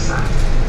side.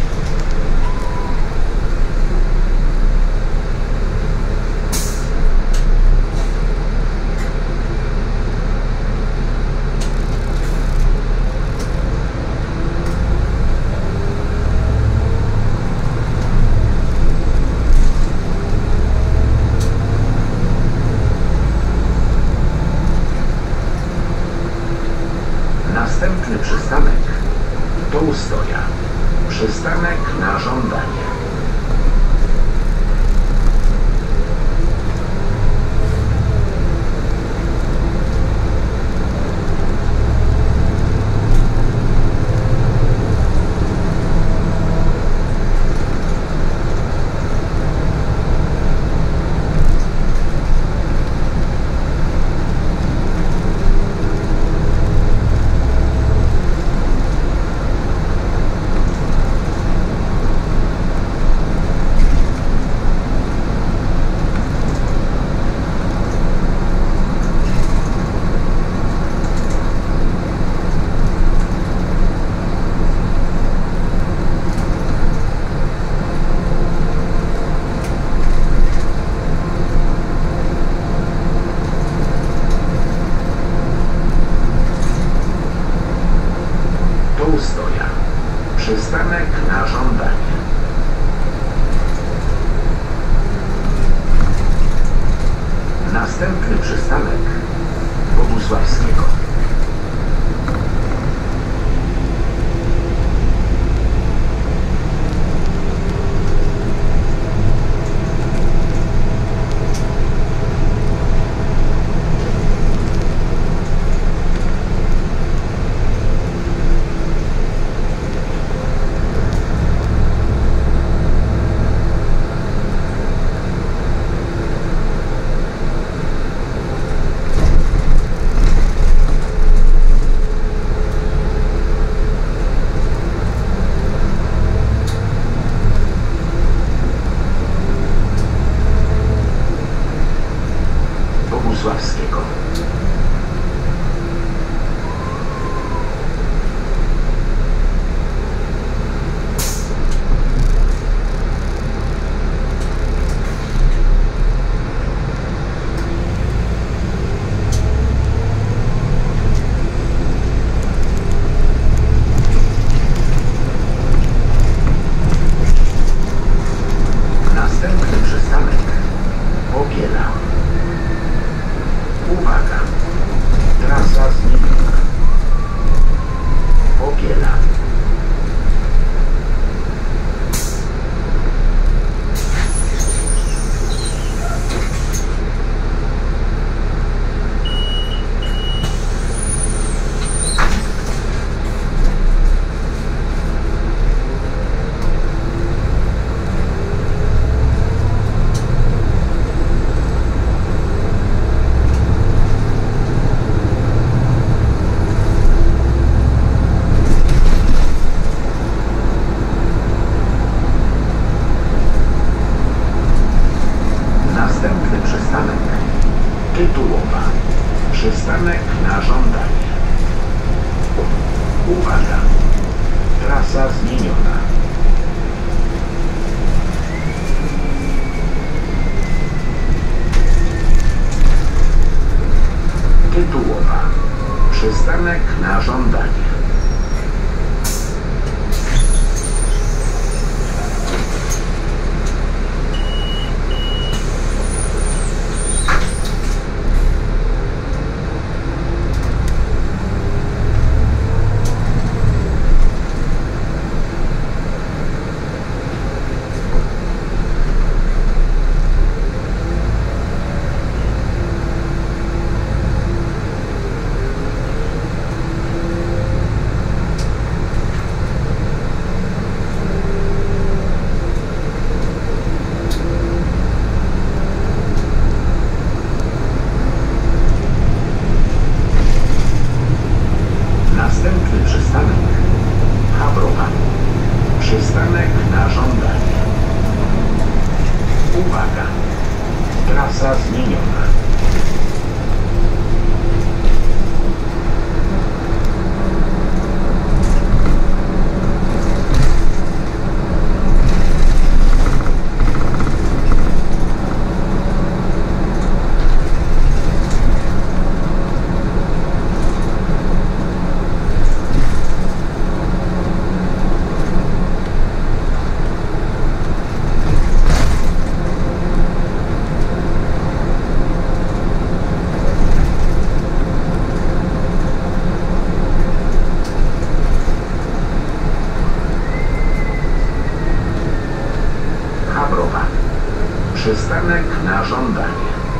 na żądanie.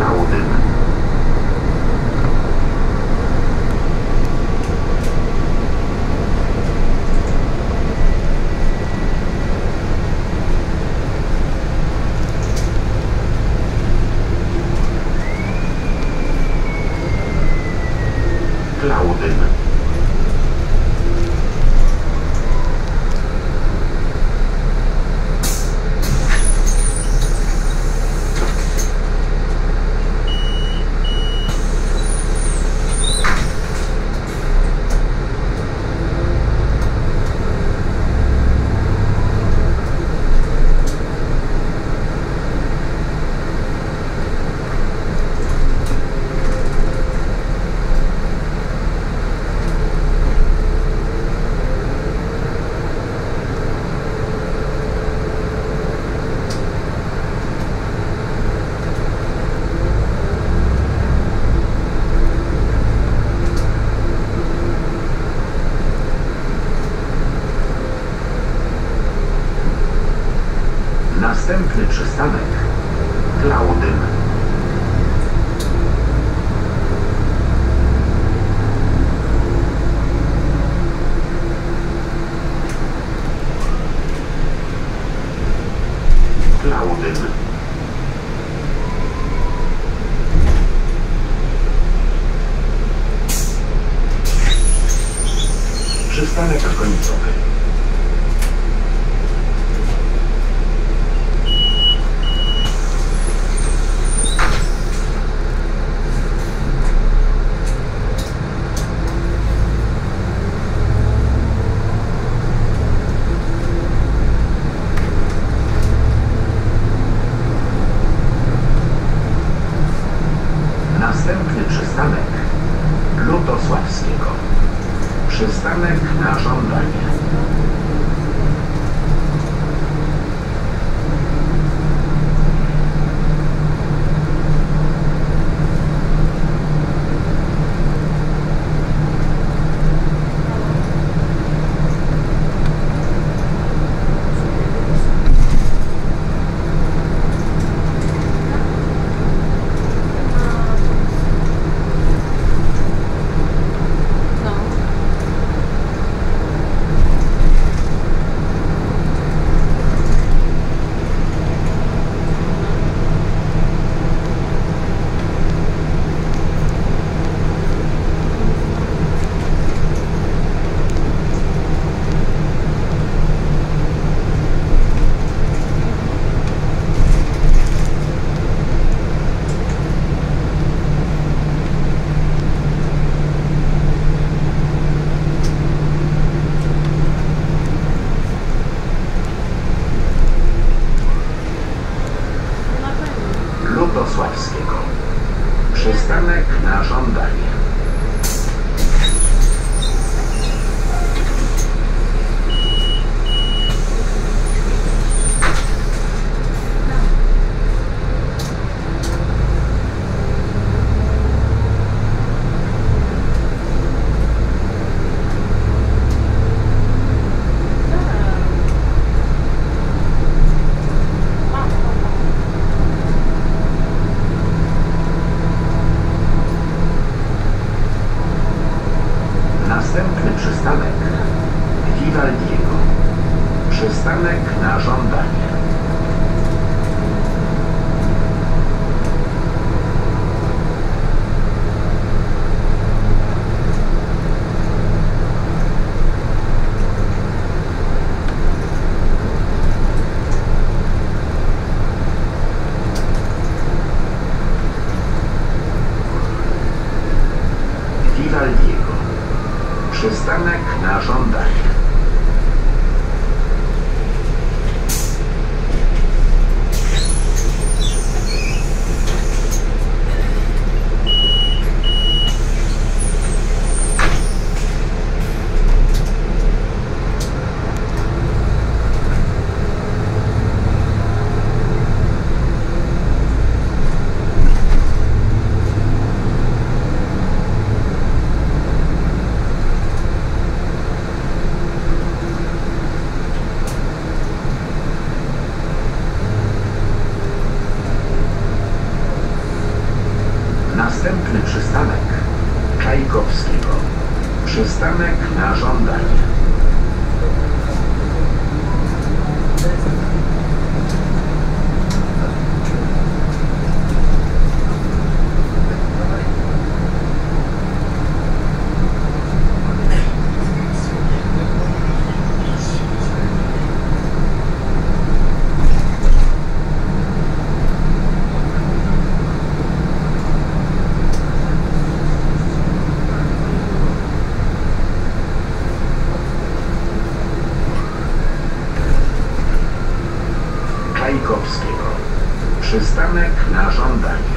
Now. Klaudyn. Przystanek końcowy. Przystanek na żądanie.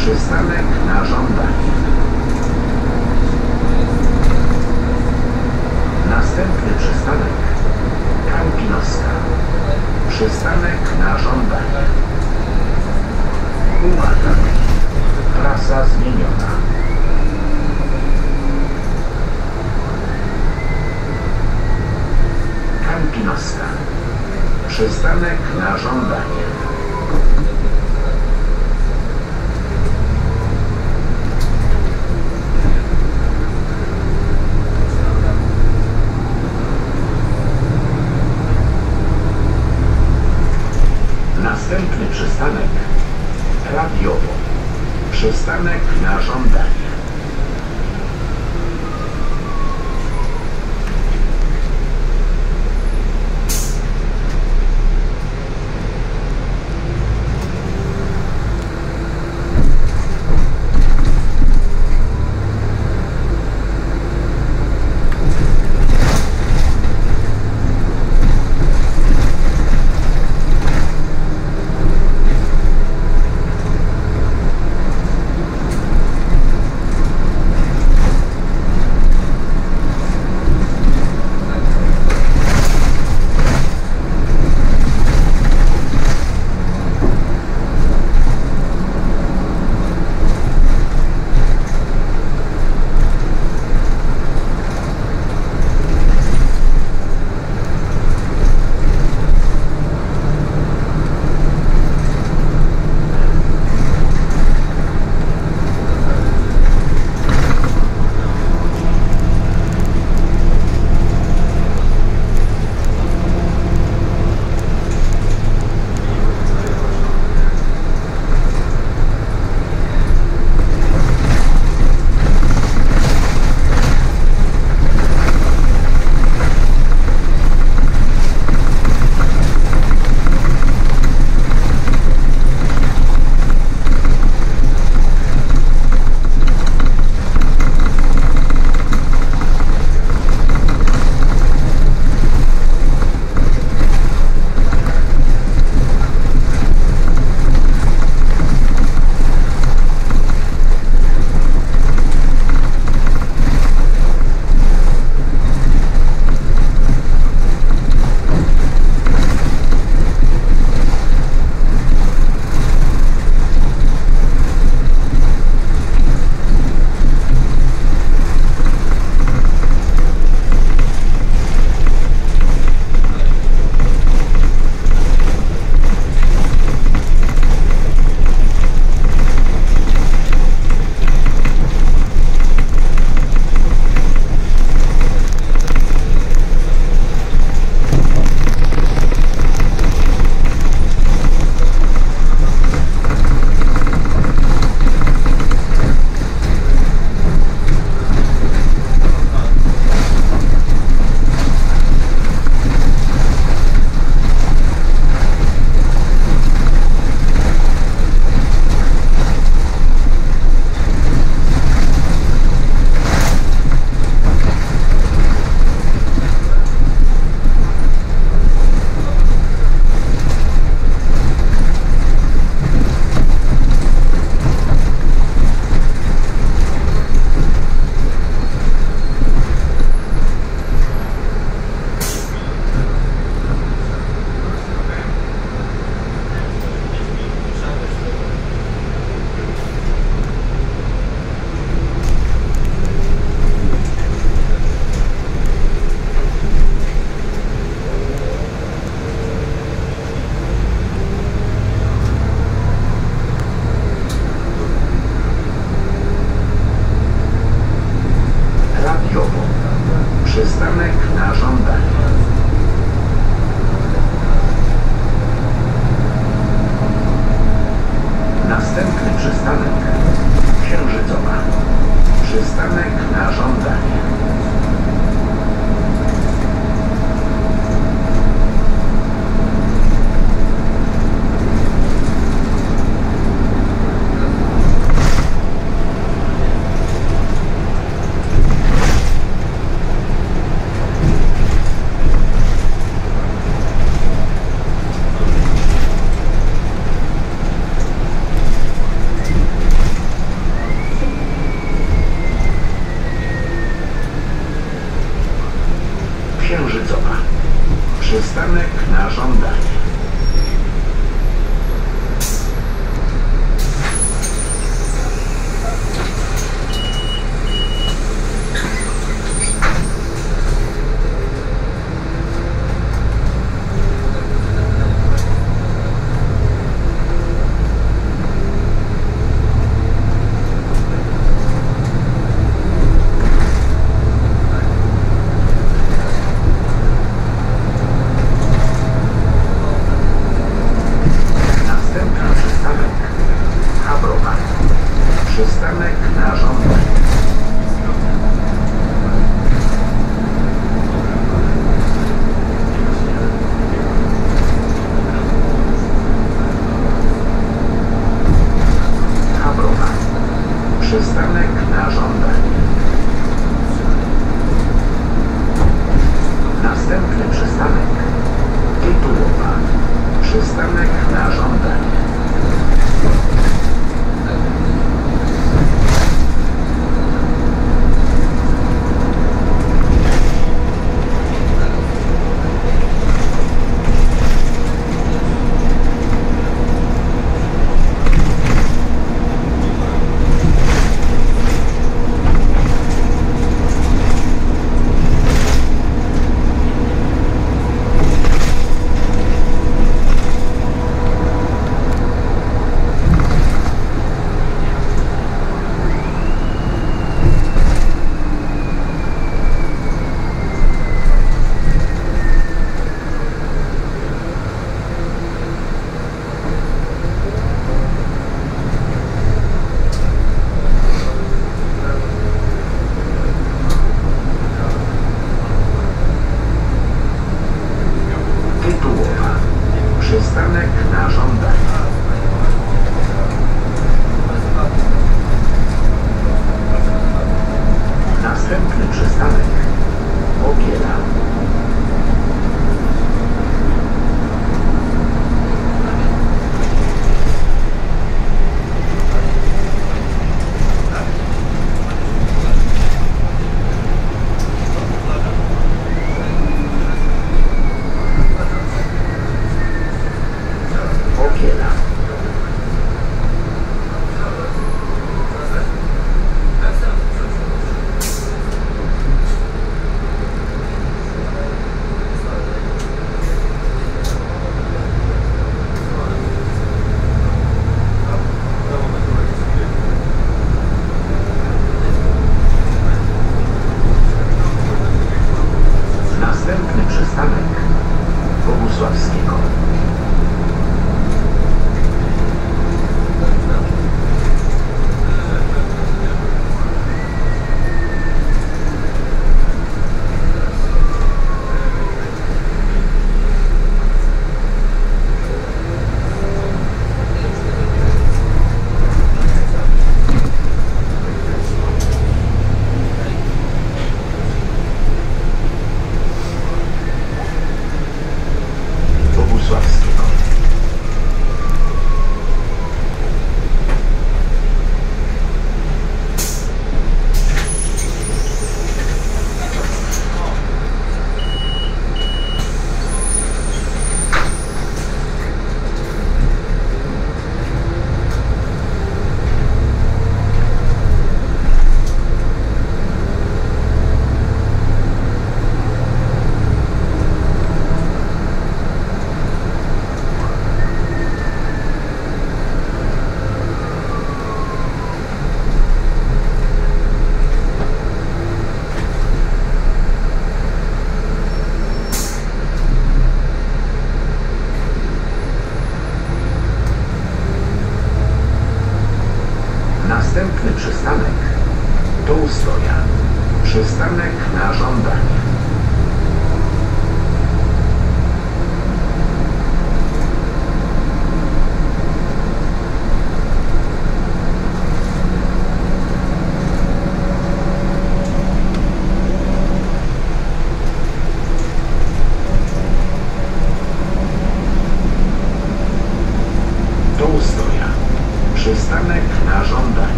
Przystanek na żądanie. Następny przystanek Kampinoska. Przystanek na żądanie. Uwaga! Trasa zmieniona. Kampinoska. Przystanek na żądanie. Następny przystanek radiowo. Przystanek na żądanie.